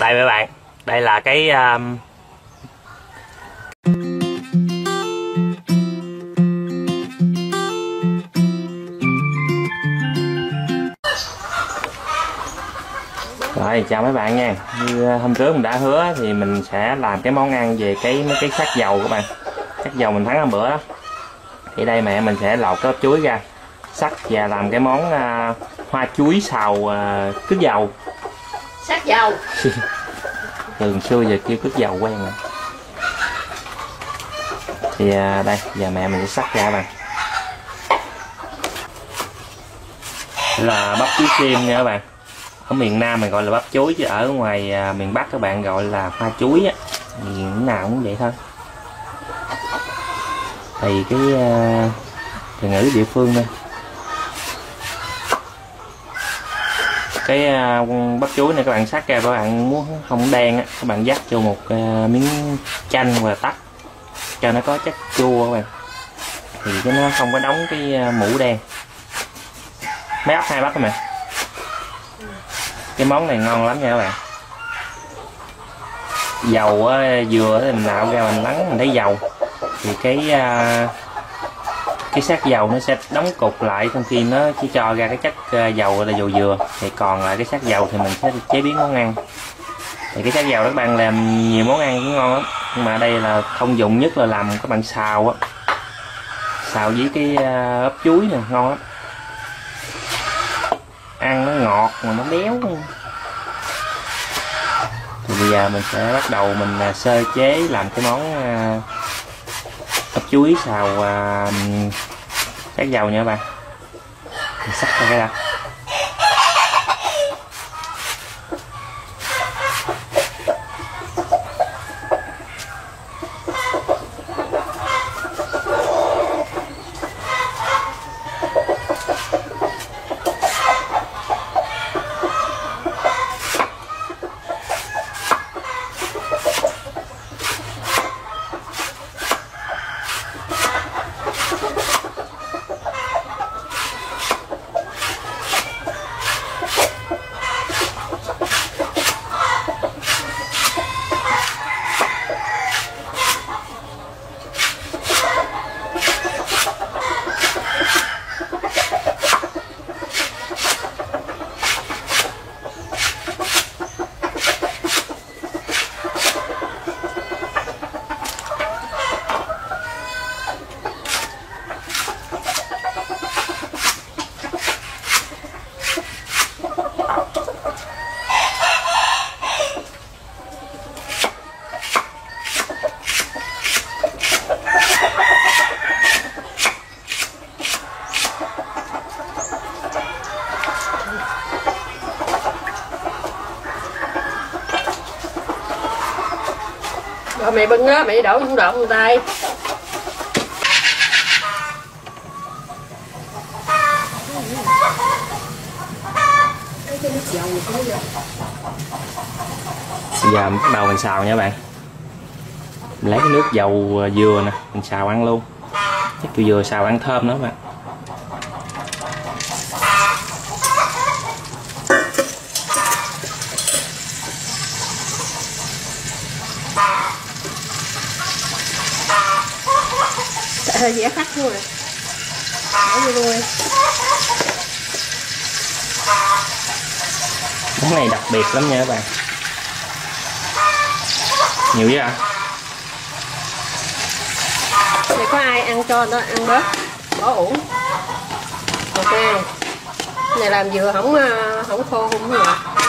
đây mấy bạn đây là cái um, Rồi chào mấy bạn nha. Như uh, hôm trước mình đã hứa thì mình sẽ làm cái món ăn về cái mấy cái sắc dầu các bạn. Sắc dầu mình thắng hôm bữa đó. Thì đây mẹ mình sẽ lọc cái chuối ra Sắc và làm cái món uh, hoa chuối xào uh, cứt dầu sắc dầu. Từ xưa giờ kêu cước dầu quen rồi. Thì à, đây giờ mẹ mình sẽ sắc ra bạn. Là bắp chuối xiêm nha các bạn. Ở miền Nam mình gọi là bắp chuối chứ ở ngoài à, miền Bắc các bạn gọi là hoa chuối á. Thì nào cũng vậy thôi. Thì cái à, từ ngữ địa phương thôi. Cái à, bắp chuối này các bạn sắc ra các bạn muốn không đen á các bạn dắt cho một à, miếng chanh và tắt cho nó có chất chua các bạn. Thì cái nó không có đóng cái à, mũ đen. Mấy ốc hai bắp các bạn cái món này ngon lắm nha các bạn. Dầu á, dừa thì mình nạo ra mình nắng mình thấy dầu. Thì cái uh, cái xác dầu nó sẽ đóng cục lại trong khi nó chỉ cho ra cái chất ờ, dầu là dầu dừa. Thì còn lại cái xác dầu thì mình sẽ chế biến món ăn. Thì cái xác dầu các bạn làm nhiều món ăn cũng ngon lắm. Nhưng mà ở đây là thông dụng nhất là làm các bạn xào á. Xào với cái ờ, ớt chuối nè, ngon lắm. Ăn nó ngọt mà nó béo thì bây giờ mình sẽ bắt đầu mình ờ, sơ chế làm cái món à, ốc chuối xào à, sát dầu nha các bạn. Mình sắc ra cái đã mày bưng á, mày đổ không đổ tay bây giờ bắt đầu mình xào nha bạn? Mình lấy cái nước dầu ờ, dừa nè, mình xào ăn luôn. Chắc dừa dừa xào ăn thơm nữa bạn. Hơi dễ khắc thôi. Bỏ vô luôn món này đặc biệt lắm nha các bạn. Nhiều vậy à Này có ai ăn cho nó ăn bớt. Bỏ uổng ok. Này làm vừa không à, không khô không ngọt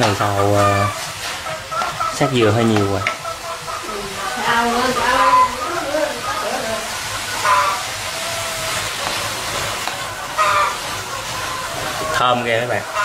cái này xào uh, ờ, sát dừa hơi nhiều rồi. Thơm ghê các bạn.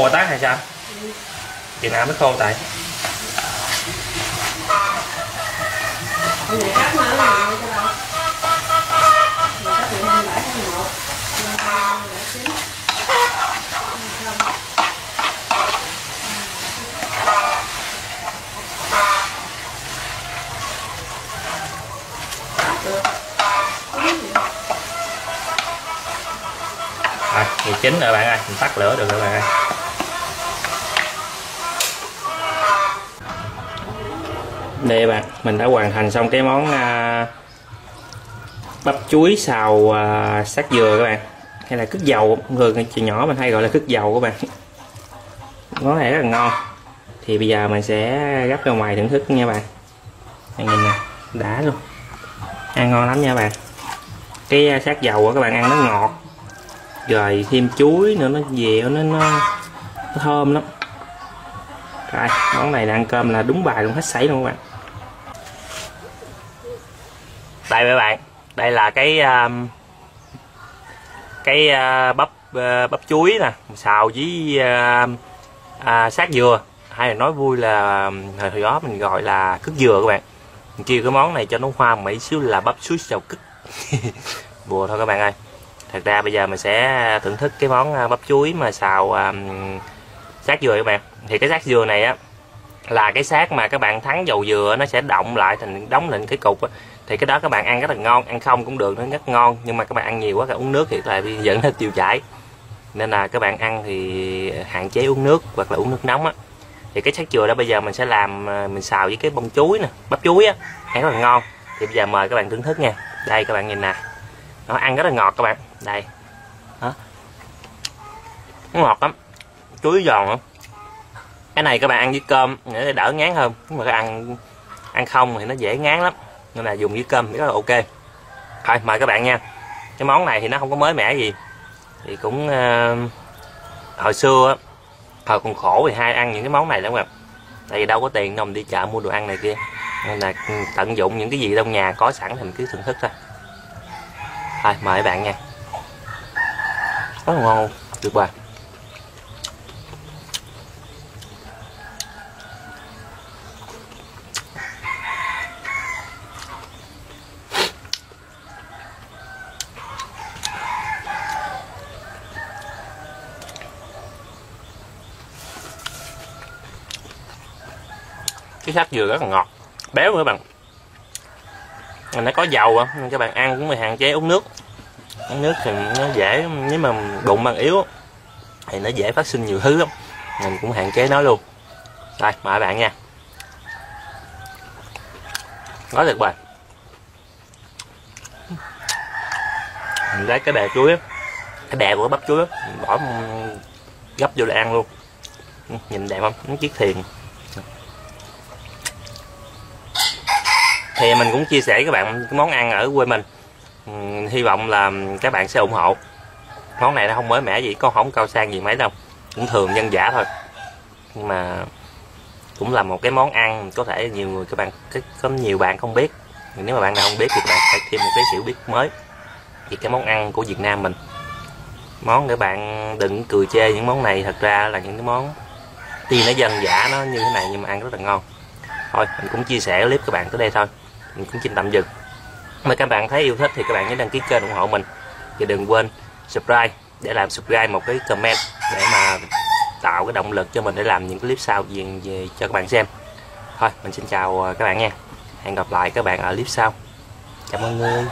Khô rồi hay sao chừng nào mới khô tại Con cắt nó cắt ngày 27 tháng 1. Năm hai nghìn lẻ chín. À, thì chín rồi bạn ơi mình tắt lửa được rồi bạn ơi đây bạn mình đã hoàn thành xong cái món à, bắp chuối xào à, sát dừa các bạn. Hay là cứt dầu người chị nhỏ mình hay gọi là cứt dầu các bạn. Món này rất là ngon. Thì bây giờ mình sẽ gấp ra ngoài thưởng thức nha bạn. Bạn nhìn nè đã luôn. Ăn ngon lắm nha bạn. Cái à, sát dầu của các bạn ăn nó ngọt. Rồi thêm chuối nữa nó dẻo nó, nó nó thơm lắm. Rồi món này là ăn cơm là đúng bài luôn hết sảy luôn các bạn đây mấy bạn đây là cái um, cái uh, bắp uh, bắp chuối nè xào với uh, uh, sát dừa. Hay là nói vui là um, hồi hồi đó mình gọi là cứt dừa các bạn. Mình kêu cái món này cho nó hoa mỹ xíu là bắp chuối xào cứt bùa thôi các bạn ơi. Thật ra bây giờ mình sẽ thưởng thức cái món à, bắp chuối mà xào um, sát dừa các bạn. Thì cái sát dừa này á là cái xác mà các bạn thắng dầu dừa nó sẽ động lại thành đóng lên cái cục á thì cái đó các bạn ăn rất là ngon, ăn không cũng được, nó rất ngon. Nhưng mà các bạn ăn nhiều quá cả uống nước thì lại bị, dẫn đến tiêu chảy. Nên là các bạn ăn thì hạn chế uống nước hoặc là uống nước nóng á. Thì cái sát chừa đó bây giờ mình sẽ làm à, mình xào với cái bông chuối nè, bắp chuối á, ăn rất là ngon. Thì bây giờ mời các bạn thưởng thức nha. Đây các bạn nhìn nè. Nó ăn rất là ngọt các bạn. Đây. Đó nó ngọt lắm. Chuối giòn lắm. Cái này các bạn ăn với cơm, để đỡ ngán hơn. Nhưng mà các ăn ăn không thì nó dễ ngán lắm nên là dùng với cơm rất là ok. Thôi mời các bạn nha. Cái món này thì nó không có mới mẻ gì. Thì cũng uh, hồi xưa hồi còn khổ thì hay ăn những cái món này lắm các bạn tại vì đâu có tiền đâu mình đi chợ mua đồ ăn này kia. Nên là ừ, tận dụng những cái gì trong nhà có sẵn thì mình cứ thưởng thức thôi. Thôi mời các bạn nha. Rất là ngon tuyệt vời. Cái sắc dừa rất là ngọt, béo nữa các bạn. Mình nó có dầu á nên các bạn ăn cũng phải hạn chế, uống nước. Uống nước thì nó dễ, nếu mà bụng bạn yếu thì nó dễ phát sinh nhiều thứ lắm. Mình cũng hạn chế nó luôn. Đây, mời bạn nha. Nói tuyệt vời mình lấy cái bè chuối cái bè của cái bắp chuối bỏ gấp vô để ăn luôn. Nhìn đẹp không? Nó chiếc thiền. Thì mình cũng chia sẻ với các bạn cái món ăn ở quê mình. Ừ, hy vọng là các bạn sẽ ủng hộ. Món này nó không mới mẻ gì có không cao sang gì mấy đâu. Cũng thường dân dã thôi. Nhưng mà cũng là một cái món ăn có thể nhiều người, các bạn có nhiều bạn không biết. Nếu mà bạn nào không biết thì bạn phải thêm một cái hiểu biết mới về cái món ăn của Việt Nam mình. Món để bạn đừng cười chê những món này, thật ra là những cái món, tuy nó dân dã nó như thế này nhưng mà ăn rất là ngon. Thôi, mình cũng chia sẻ clip các bạn tới đây thôi mình cũng xin tạm dừng. Mà các bạn thấy yêu thích thì các bạn nhớ đăng ký kênh ủng hộ mình. Và đừng quên subscribe để làm subscribe một cái comment để mà tạo cái động lực cho mình để làm những clip sau về, về cho các bạn xem. Thôi mình xin chào ờ, các bạn nha. Hẹn gặp lại các bạn ở clip sau. Cảm mọi người